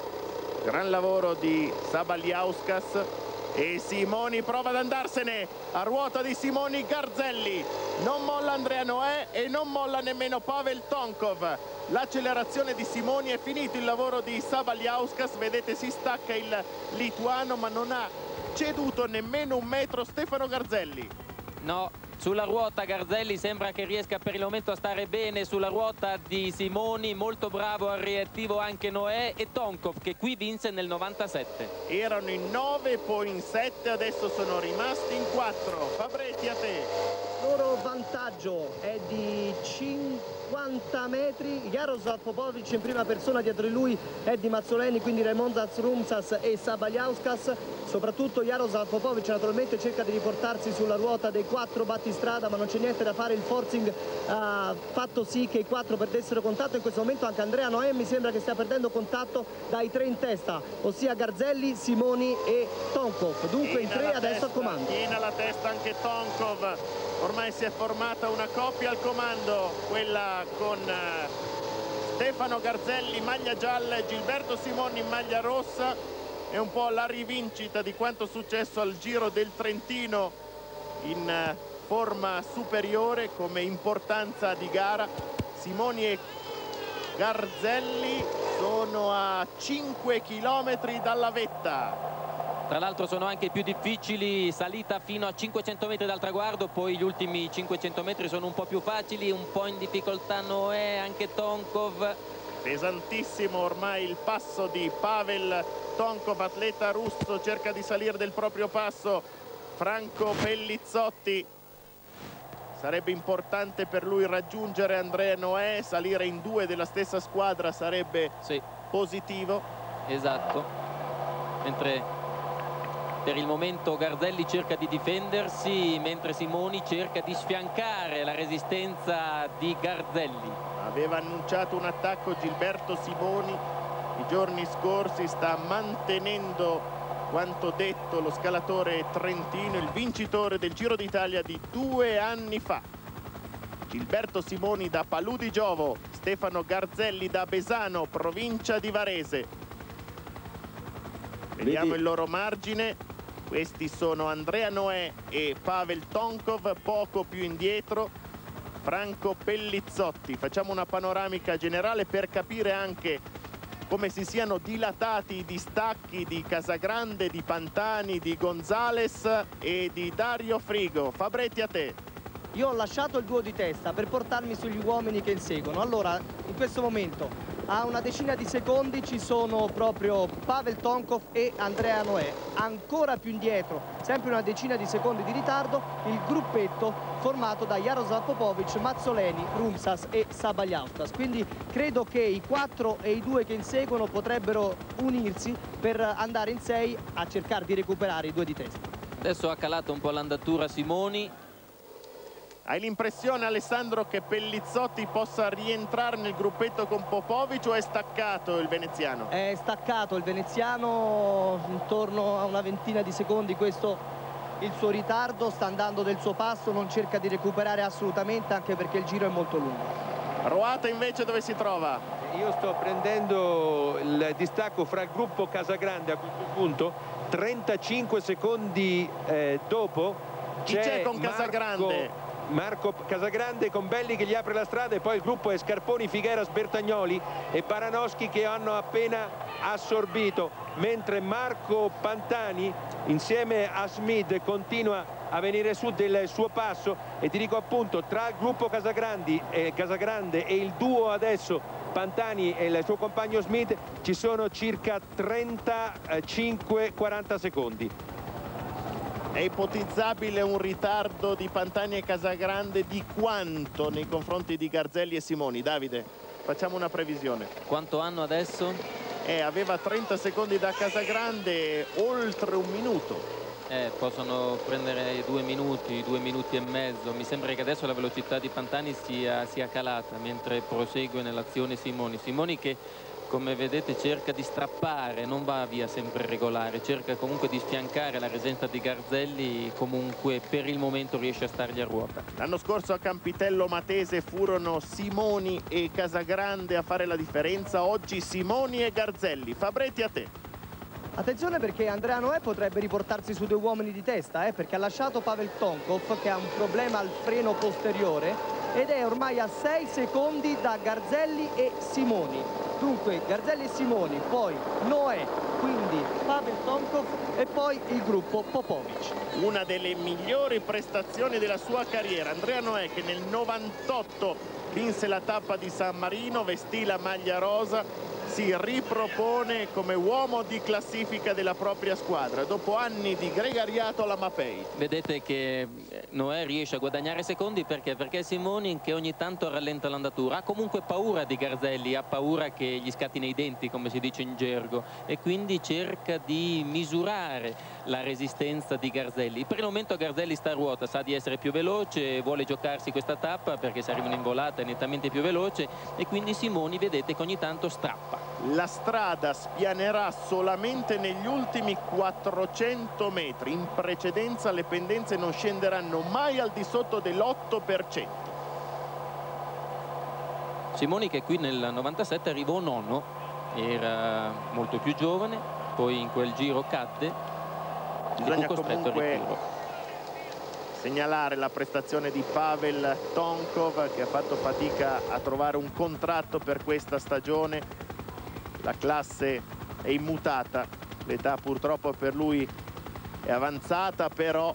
gran lavoro di Sabaliauskas. E Simoni prova ad andarsene. A ruota di Simoni Garzelli non molla Andrea Noè e non molla nemmeno Pavel Tonkov. L'accelerazione di Simoni è finito. Il lavoro di Sabaliauskas. Vedete si stacca il lituano ma non ha ceduto nemmeno un metro Stefano Garzelli no sulla ruota Garzelli sembra che riesca per il momento a stare bene sulla ruota di Simoni molto bravo al reattivo anche Noè e Tonkov che qui vinse nel 97 erano in 9 poi in 7 adesso sono rimasti in 4 Fabretti a te loro vantaggio è di 50 metri. Jaroslav Popovic in prima persona dietro di lui Eddie Mazzoleni quindi Raimondas Rumsas e Sabaliauskas. Soprattutto Jaroslav Popovic naturalmente cerca di riportarsi sulla ruota dei quattro battistrada ma non c'è niente da fare. Il forcing ha fatto sì che i quattro perdessero contatto. In questo momento anche Andrea Noè mi sembra che stia perdendo contatto dai tre in testa ossia Garzelli, Simoni e Tonkov. Dunque in tre adesso al comando. china la testa anche Tonkov ormai si è formata una coppia al comando quella con eh, Stefano Garzelli maglia gialla e Gilberto Simoni in maglia rossa. È un po' la rivincita di quanto successo al Giro del Trentino in eh, forma superiore come importanza di gara. Simoni e Garzelli sono a 5 km dalla vetta tra l'altro sono anche più difficili salita fino a 500 metri dal traguardo poi gli ultimi 500 metri sono un po' più facili un po' in difficoltà Noè anche Tonkov pesantissimo ormai il passo di Pavel Tonkov, atleta russo, cerca di salire del proprio passo. Franco Pellizzotti. Sarebbe importante per lui raggiungere Andrea Noè, salire in due della stessa squadra sarebbe sì. positivo. Esatto. Mentre per il momento Garzelli cerca di difendersi, mentre Simoni cerca di sfiancare la resistenza di Garzelli. Aveva annunciato un attacco Gilberto Simoni i giorni scorsi sta mantenendo quanto detto lo scalatore trentino, il vincitore del Giro d'Italia di due anni fa. Gilberto Simoni da Palù di Giovo, Stefano Garzelli da Besano, provincia di Varese. Vediamo Vedi. il loro margine. Questi sono Andrea Noè e Pavel Tonkov, poco più indietro. Franco Pellizzotti. Facciamo una panoramica generale per capire anche come si siano dilatati i distacchi di Casagrande, di Pantani, di Gonzales e di Dario Frigo. Fabretti a te. io ho lasciato il duo di testa per portarmi sugli uomini che inseguono. Allora, in questo momento, a una decina di secondi ci sono proprio Pavel Tonkov e Andrea Noè. Ancora più indietro, sempre una decina di secondi di ritardo, il gruppetto formato da Jaroslav Popovic, Mazzoleni, Rumsas e Sabagliauskas. Quindi credo che i quattro e i due che inseguono potrebbero unirsi per andare in sei a cercare di recuperare i due di testa. Adesso ha calato un po' l'andatura Simoni, hai l'impressione Alessandro che Pellizzotti possa rientrare nel gruppetto con Popovic o è staccato il veneziano? È staccato il veneziano intorno a una ventina di secondi questo il suo ritardo sta andando del suo passo non cerca di recuperare assolutamente anche perché il giro è molto lungo Roata invece dove si trova? Io sto prendendo il distacco fra il gruppo Casagrande a questo punto 35 secondi eh, dopo chi c'è con Casagrande? Marco Casagrande con Belli che gli apre la strada e poi il gruppo è Scarponi, Figueras, Bertagnoli e Baranowski che hanno appena assorbito. Mentre Marco Pantani insieme a Smith continua a venire su del suo passo. E ti dico appunto tra il gruppo Casagrande e il duo adesso Pantani e il suo compagno Smith ci sono circa 35-40 secondi è ipotizzabile un ritardo di Pantani e Casagrande di quanto nei confronti di Garzelli e Simoni? Davide, facciamo una previsione. Quanto hanno adesso? Eh, aveva 30 secondi da Casagrande, oltre un minuto. Eh, possono prendere due minuti, due minuti e mezzo. Mi sembra che adesso la velocità di Pantani sia, sia calata mentre prosegue nell'azione Simoni. Simoni che come vedete cerca di strappare, non va via sempre regolare, cerca comunque di sfiancare la presenza di Garzelli, comunque per il momento riesce a stargli a ruota. L'anno scorso a Campitello Matese furono Simoni e Casagrande a fare la differenza, oggi Simoni e Garzelli. Fabretti a te. Attenzione perché Andrea Noè potrebbe riportarsi su due uomini di testa, eh, perché ha lasciato Pavel Tonkov che ha un problema al freno posteriore ed è ormai a 6 secondi da Garzelli e Simoni dunque Garzelli e Simoni, poi Noè, quindi Pavel Tonkov e poi il gruppo Popovic. Una delle migliori prestazioni della sua carriera, Andrea Noè che nel 98 vinse la tappa di San Marino, vestì la maglia rosa, si ripropone come uomo di classifica della propria squadra dopo anni di gregariato alla Mapei. Vedete che eh, Noè riesce a guadagnare secondi perché? Perché Simoni che ogni tanto rallenta l'andatura ha comunque paura di Garzelli, ha paura che gli scatti nei denti come si dice in gergo e quindi cerca di misurare la resistenza di Garzelli. Per il momento Garzelli sta a ruota, sa di essere più veloce, vuole giocarsi questa tappa perché se arrivano in volata è nettamente più veloce e quindi Simoni vedete che ogni tanto strappa la strada spianerà solamente negli ultimi 400 metri. In precedenza le pendenze non scenderanno mai al di sotto dell'8% Simoni che qui nel 97 arrivò nono era molto più giovane poi in quel giro cadde bisogna comunque segnalare la prestazione di Pavel Tonkov che ha fatto fatica a trovare un contratto per questa stagione la classe è immutata. L'età purtroppo per lui è avanzata però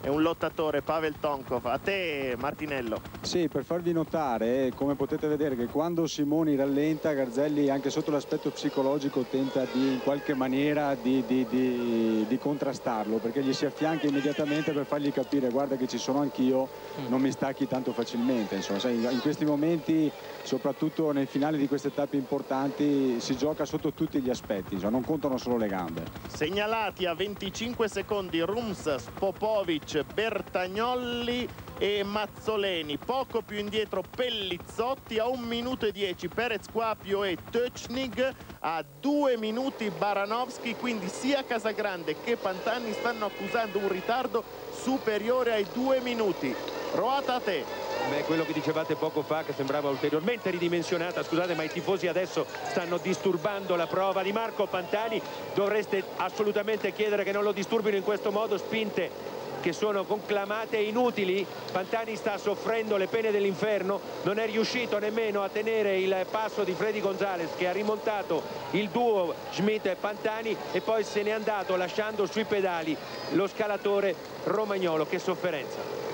è un lottatore Pavel Tonkov. A te Martinello. Sì per farvi notare come potete vedere che quando Simoni rallenta Garzelli anche sotto l'aspetto psicologico tenta di in qualche maniera di, di, di, di, contrastarlo perché gli si affianca immediatamente per fargli capire guarda che ci sono anch'io mm. non mi stacchi tanto facilmente. Insomma sai, in questi momenti soprattutto nel finale di queste tappe importanti si gioca sotto tutti gli aspetti insomma, non contano solo le gambe. Segnalati a 25 secondi Rums, Popovic Bertagnolli e Mazzoleni. Poco più indietro Pellizzotti a 1 minuto e 10 Perez Quapio e Töchnig a 2 minuti Baranowski. Quindi sia Casagrande che Pantani stanno accusando un ritardo superiore ai 2 minuti. Roata a te. Beh, quello che dicevate poco fa che sembrava ulteriormente ridimensionata scusate ma i tifosi adesso stanno disturbando la prova. Di Marco Pantani dovreste assolutamente chiedere che non lo disturbino in questo modo. Spinte che sono conclamate inutili. Pantani sta soffrendo le pene dell'inferno. Non è riuscito nemmeno a tenere il passo di Freddy Gonzalez che ha rimontato il duo Schmidt e Pantani e poi se n'è andato lasciando sui pedali lo scalatore romagnolo. Che sofferenza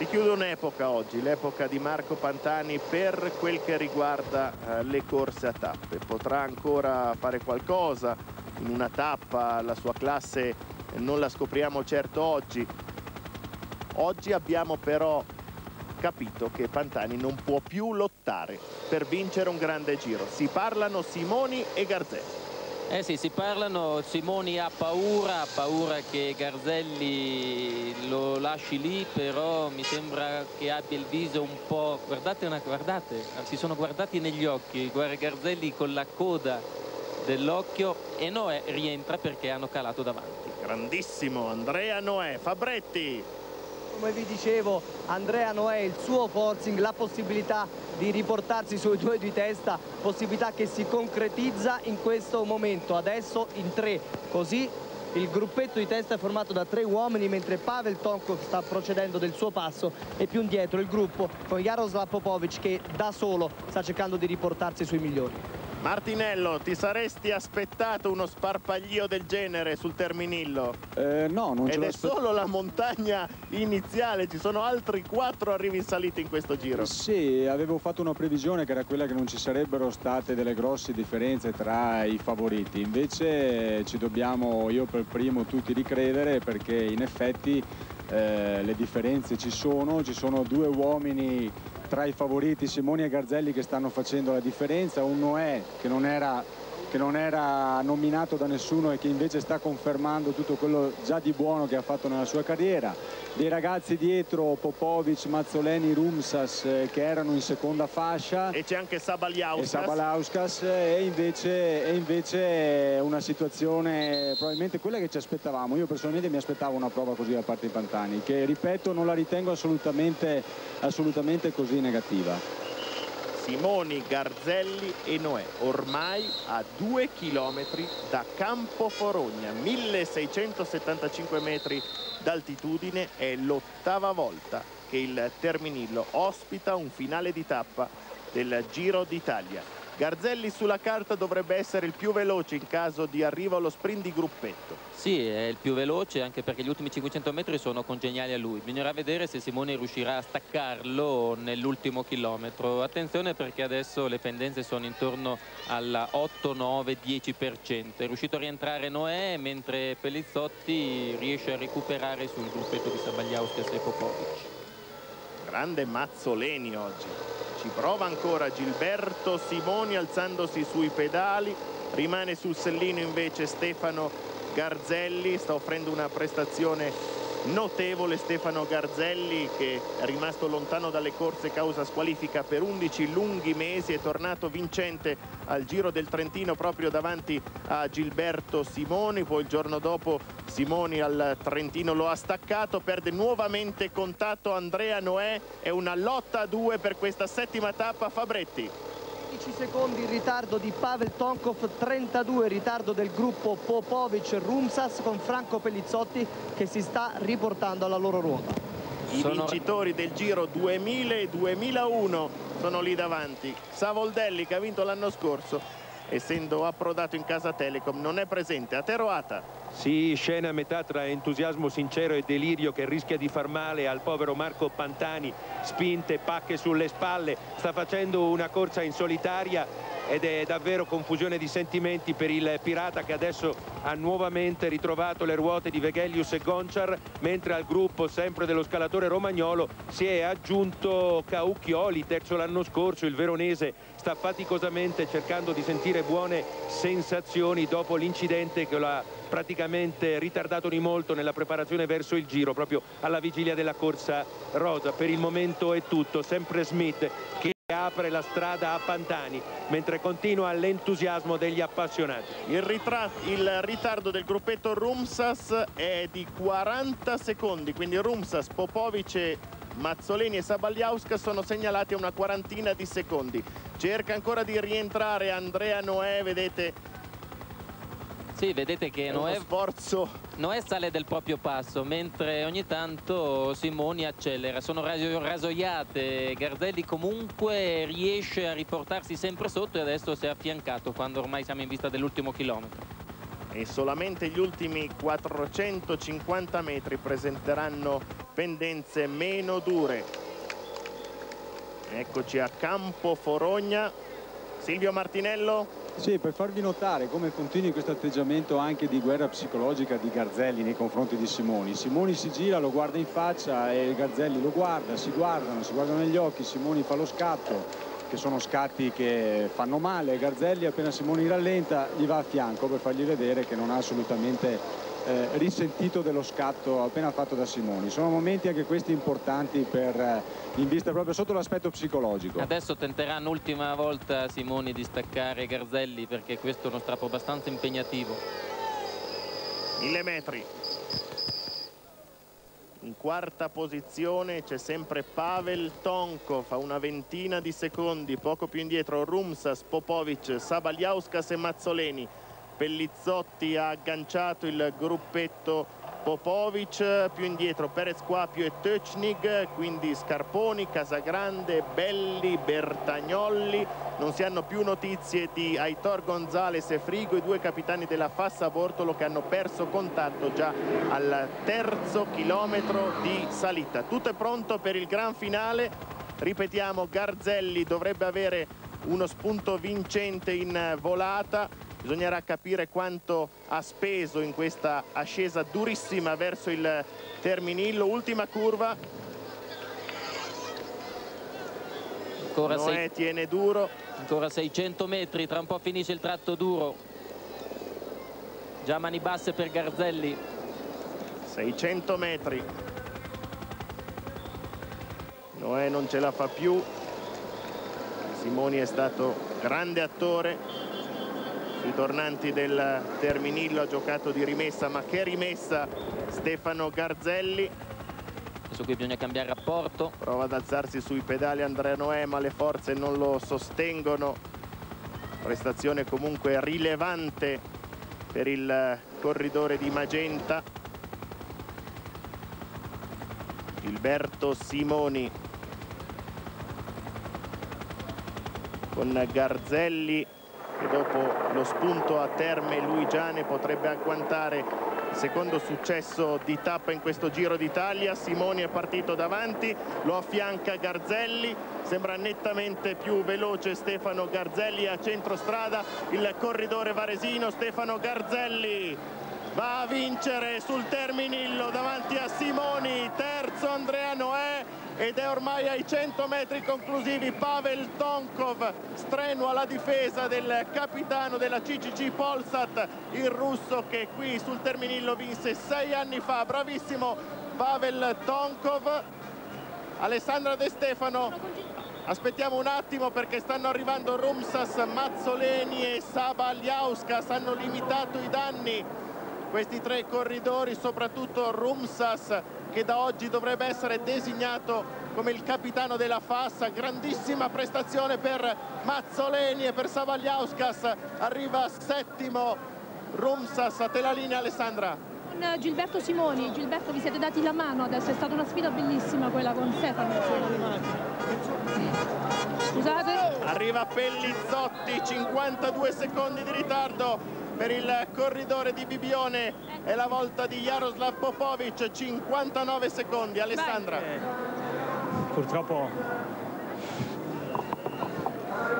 Si chiude un'epoca oggi, l'epoca di Marco Pantani per quel che riguarda eh, le corse a tappe. Potrà ancora fare qualcosa in una tappa, la sua classe non la scopriamo certo oggi. Oggi abbiamo però capito che Pantani non può più lottare per vincere un grande giro. Si parlano Simoni e Garzelli. Eh sì, si parlano, Simoni ha paura, ha paura che Garzelli lo lasci lì, però mi sembra che abbia il viso un po'... Guardate, una, guardate, si sono guardati negli occhi, guarda Garzelli con la coda dell'occhio e Noè rientra perché hanno calato davanti. Grandissimo Andrea Noè, Fabretti, come vi dicevo Andrea Noè il suo forcing la possibilità di riportarsi sui due di testa possibilità che si concretizza in questo momento adesso in tre così il gruppetto di testa è formato da tre uomini mentre Pavel Tonkov sta procedendo del suo passo e più indietro il gruppo con Jaroslav Popovic che da solo sta cercando di riportarsi sui migliori. Martinello, ti saresti aspettato uno sparpaglio del genere sul Terminillo? Eh, no, non Ed è solo la montagna iniziale, ci sono altri quattro arrivi in salita in questo giro. Sì, avevo fatto una previsione che era quella che non ci sarebbero state delle grosse differenze tra i favoriti. Invece ci dobbiamo, io per primo, tutti ricredere perché in effetti eh, le differenze ci sono, ci sono due uomini tra i favoriti Simoni e Garzelli che stanno facendo la differenza, un Noè che non era che non era nominato da nessuno e che invece sta confermando tutto quello già di buono che ha fatto nella sua carriera. Dei ragazzi dietro, Popovic, Mazzoleni, Rumsas, eh, che erano in seconda fascia. E c'è anche Sabaliauskas. E Sabalauskas e invece, e invece una situazione probabilmente quella che ci aspettavamo. Io personalmente mi aspettavo una prova così da parte di Pantani, che ripeto non la ritengo assolutamente, assolutamente così negativa. Simoni, Garzelli e Noè, ormai a due chilometri da Campo Forogna, 1675 metri d'altitudine, è l'ottava volta che il Terminillo ospita un finale di tappa del Giro d'Italia. Garzelli sulla carta dovrebbe essere il più veloce in caso di arrivo allo sprint di gruppetto. Sì, è il più veloce anche perché gli ultimi 500 metri sono congeniali a lui. Bisognerà vedere se Simone riuscirà a staccarlo nell'ultimo chilometro. Attenzione perché adesso le pendenze sono intorno al 8, 9, 10%. È riuscito a rientrare Noè mentre Pellizzotti riesce a recuperare sul gruppetto di Sabagliauskas e Popovic. Grande Mazzoleni oggi ci prova ancora Gilberto Simoni alzandosi sui pedali. Rimane sul sellino invece Stefano Garzelli. Sta offrendo una prestazione notevole Stefano Garzelli che è rimasto lontano dalle corse causa squalifica per 11 lunghi mesi è tornato vincente al Giro del Trentino proprio davanti a Gilberto Simoni. Poi il giorno dopo Simoni al Trentino lo ha staccato perde nuovamente contatto. Andrea Noè è una lotta a due per questa settima tappa. Fabretti 15 secondi in ritardo di Pavel Tonkov, 32 in ritardo del gruppo Popovic-Rumsas con Franco Pellizzotti che si sta riportando alla loro ruota. I sono... vincitori del Giro 2000 e 2001 sono lì davanti. Savoldelli che ha vinto l'anno scorso essendo approdato in casa Telecom non è presente. A Teroata. Sì, scena a metà tra entusiasmo sincero e delirio che rischia di far male al povero Marco Pantani, spinte, pacche sulle spalle, sta facendo una corsa in solitaria ed è davvero confusione di sentimenti per il Pirata che adesso ha nuovamente ritrovato le ruote di Vegelius e Gonciar mentre al gruppo sempre dello scalatore romagnolo si è aggiunto Caucchioli, terzo l'anno scorso, il veronese sta faticosamente cercando di sentire buone sensazioni dopo l'incidente che lo ha praticamente ritardato di molto nella preparazione verso il giro proprio alla vigilia della corsa rosa. Per il momento è tutto. Sempre Smith che apre la strada a Pantani mentre continua l'entusiasmo degli appassionati. Il, il, ritardo del gruppetto Rumsas è di 40 secondi quindi Rumsas, Popovic Mazzoleni e Sabagliausca sono segnalati a una quarantina di secondi. Cerca ancora di rientrare Andrea Noè vedete sì, vedete che Noè, sforzo. Noè sale del proprio passo, mentre ogni tanto Simoni accelera. Sono rasoiate, Gardelli comunque riesce a riportarsi sempre sotto e adesso si è affiancato quando ormai siamo in vista dell'ultimo chilometro. e solamente gli ultimi 450 metri presenteranno pendenze meno dure. Eccoci a Campo Forogna. Silvio Martinello. Sì, per farvi notare come continui questo atteggiamento anche di guerra psicologica di Garzelli nei confronti di Simoni. Simoni si gira, lo guarda in faccia e Garzelli lo guarda, si guardano, si guardano negli occhi, Simoni fa lo scatto che sono scatti che fanno male. Garzelli appena Simoni rallenta gli va a fianco per fargli vedere che non ha assolutamente eh, risentito dello scatto appena fatto da Simoni. Sono momenti anche questi importanti per, eh, in vista proprio sotto l'aspetto psicologico. Adesso tenterà un'ultima volta Simoni di staccare Garzelli perché questo è uno strappo abbastanza impegnativo. Mille metri. In quarta posizione c'è sempre Pavel Tonkov a una ventina di secondi, poco più indietro Rumsas, Popovic, Sabaliauskas e Mazzoleni. Pellizzotti ha agganciato il gruppetto Popovic, più indietro Perez Quapio e Töchnig, quindi Scarponi, Casagrande, Belli, Bertagnolli. Non si hanno più notizie di Aitor Gonzales e Frigo, i due capitani della Fassa Bortolo che hanno perso contatto già al terzo chilometro di salita. Tutto è pronto per il gran finale. Ripetiamo, Garzelli dovrebbe avere uno spunto vincente in volata bisognerà capire quanto ha speso in questa ascesa durissima verso il Terminillo. Ultima curva. Ancora Noè sei... tiene duro. ancora 600 metri tra un po' finisce il tratto duro. Già mani basse per Garzelli. 600 metri. Noè non ce la fa più. Simoni è stato grande attore sui tornanti del Terminillo ha giocato di rimessa ma che rimessa Stefano Garzelli. Adesso qui bisogna cambiare rapporto. Prova ad alzarsi sui pedali Andrea Noè ma le forze non lo sostengono. Prestazione comunque rilevante per il corridore di Magenta. Gilberto Simoni. Con Garzelli dopo lo spunto a Terme Luigiane potrebbe agguantare. Il secondo successo di tappa in questo Giro d'Italia Simoni è partito davanti lo affianca Garzelli sembra nettamente più veloce Stefano Garzelli a centro strada il corridore varesino Stefano Garzelli va a vincere sul Terminillo davanti a Simoni terzo Andrea Noè ed è ormai ai 100 metri conclusivi. Pavel Tonkov strenua la difesa del capitano della CCC Polsat il russo che qui sul Terminillo vinse sei anni fa. Bravissimo Pavel Tonkov. Alessandra De Stefano aspettiamo un attimo perché stanno arrivando Rumsas, Mazzoleni e Saba Liauskas hanno limitato i danni. Questi tre corridori soprattutto Rumsas che da oggi dovrebbe essere designato come il capitano della Fassa. Grandissima prestazione per Mazzoleni e per Savagliauskas. Arriva settimo Rumsas. A te la linea Alessandra. Con Gilberto Simoni. Gilberto vi siete dati la mano. Adesso è stata una sfida bellissima quella con Stefano. Scusate. Arriva Pellizzotti 52 secondi di ritardo per il corridore di Bibione. È la volta di Jaroslav Popovic. 59 secondi Alessandra. Eh, purtroppo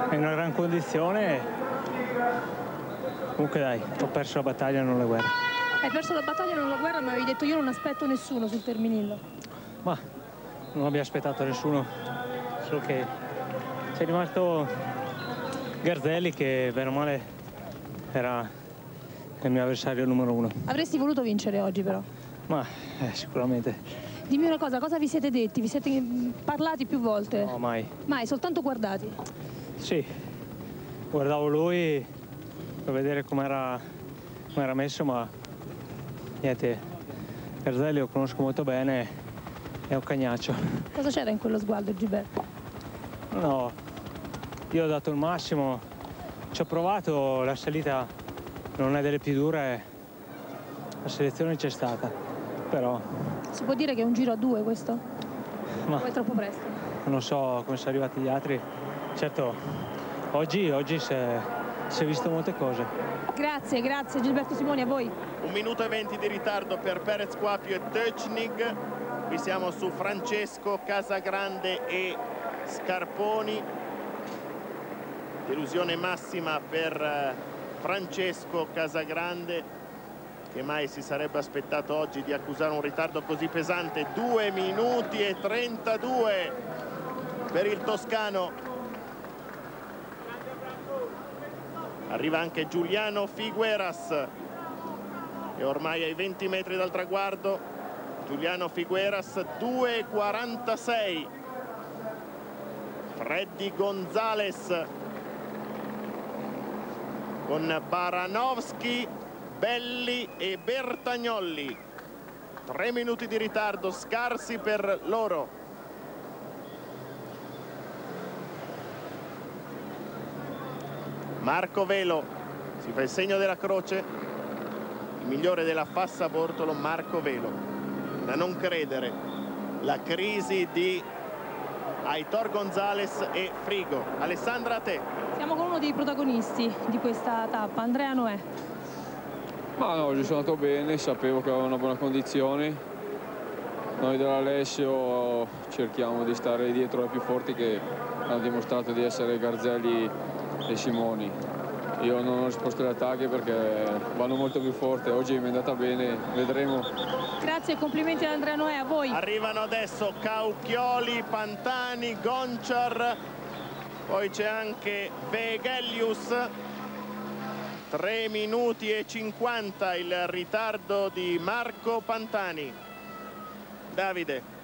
è in una gran condizione. Comunque dai ho perso la battaglia non la guerra. Hai perso la battaglia non la guerra ma avevi detto io non aspetto nessuno sul Terminillo. Ma non abbia aspettato nessuno. Solo che c'è rimasto Garzelli che bene o male era è il mio avversario numero uno. Avresti voluto vincere oggi però? Ma eh, sicuramente. Dimmi una cosa, cosa vi siete detti? Vi siete parlati più volte? No, mai. Mai, soltanto guardati? Sì, guardavo lui per vedere com'era com era messo, ma niente, Garzelli lo conosco molto bene, è un cagnaccio. Cosa c'era in quello sguardo, Gilberto? No, io ho dato il massimo, ci ho provato, la salita non è delle più dure, la selezione c'è stata, però... Si può dire che è un giro a due questo? Ma o è troppo presto? Non so come sono arrivati gli altri. Certo, oggi, oggi se si è visto molte cose. Grazie, grazie Gilberto Simoni, a voi. Un minuto e venti di ritardo per Perez Quapio e Töchnig. Qui siamo su Francesco, Casagrande e Scarponi. Delusione massima per eh, Francesco Casagrande che mai si sarebbe aspettato oggi di accusare un ritardo così pesante. 2 minuti e 32 per il toscano. Arriva anche Giuliano Figueras e ormai ai 20 metri dal traguardo. Giuliano Figueras 2.46 Freddy Gonzales con Baranovski Belli e Bertagnolli. Tre minuti di ritardo scarsi per loro. Marco Velo si fa il segno della croce. Il migliore della Fassa Bortolo Marco Velo. Da non credere la crisi di Aitor Gonzales e Frigo. Alessandra a te siamo con uno dei protagonisti di questa tappa Andrea Noè ma no, oggi sono andato bene sapevo che avevo una buona condizione noi dell'Alessio cerchiamo di stare dietro ai più forti che hanno dimostrato di essere Garzelli e Simoni. Io non ho risposto alle attacchi perché vanno molto più forte, oggi mi è andata bene, vedremo. Grazie e complimenti ad Andrea Noè, a voi. Arrivano adesso Cauchioli, Pantani, Gonciar, poi c'è anche Vegelius. 3 minuti e 50 il ritardo di Marco Pantani. Davide.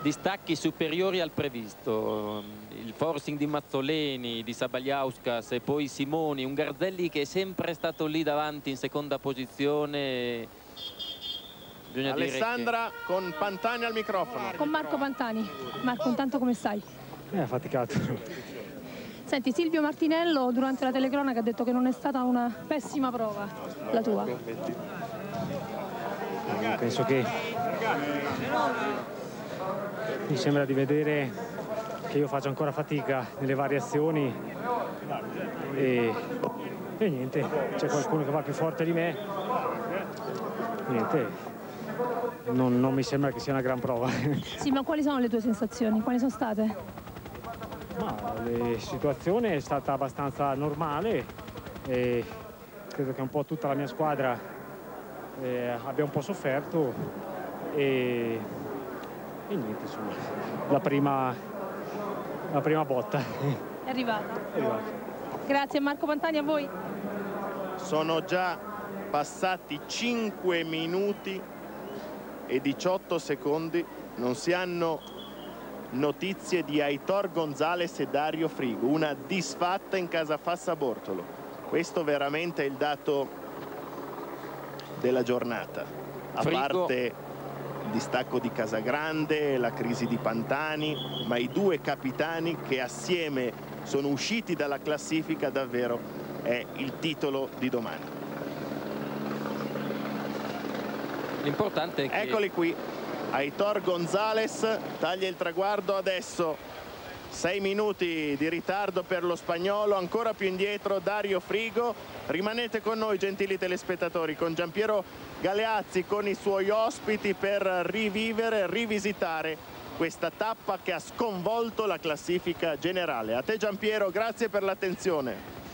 distacchi superiori al previsto il forcing di Mazzoleni di Sabagliauskas e poi Simoni un Garzelli che è sempre stato lì davanti in seconda posizione Bisogna Alessandra che... con Pantani al microfono. Con Marco Pantani. Marco intanto come stai? Eh, faticato. Senti, Silvio Martinello durante la telecronaca ha detto che non è stata una pessima prova la tua. Penso che mi sembra di vedere che io faccio ancora fatica nelle variazioni e, e niente, c'è qualcuno che va più forte di me. Niente non, non, mi sembra che sia una gran prova sì ma quali sono le tue sensazioni? quali sono state? Ma, la situazione è stata abbastanza normale e credo che un po' tutta la mia squadra eh, abbia un po' sofferto e e niente insomma la prima, la prima botta è arrivata. è arrivata grazie Marco Pantani a voi sono già passati 5 minuti e 18 secondi non si hanno notizie di Aitor Gonzales e Dario Frigo una disfatta in casa Fassa Bortolo questo veramente è il dato della giornata a Frigo. parte il distacco di Casagrande, la crisi di Pantani, ma i due capitani che assieme sono usciti dalla classifica davvero è il titolo di domani. L'importante è che... Eccoli qui, Aitor Gonzales taglia il traguardo adesso 6 minuti di ritardo per lo spagnolo, ancora più indietro Dario Frigo. Rimanete con noi gentili telespettatori, con Giampiero Galeazzi, con i suoi ospiti per rivivere, rivisitare questa tappa che ha sconvolto la classifica generale. A te Giampiero, grazie per l'attenzione.